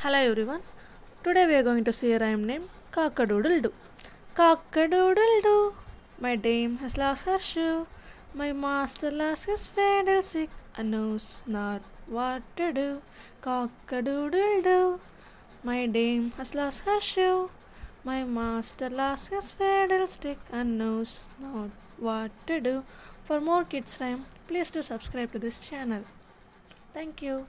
Hello everyone. Today we are going to see a rhyme named Cock-a-doodle-doo. Cock-a-doodle-doo. My dame has lost her shoe. My master lost his fiddlestick and knows not what to do. Cock-a-doodle-doo. My dame has lost her shoe. My master lost his fiddlestick and knows not what to do. For more kids rhyme, please do subscribe to this channel. Thank you.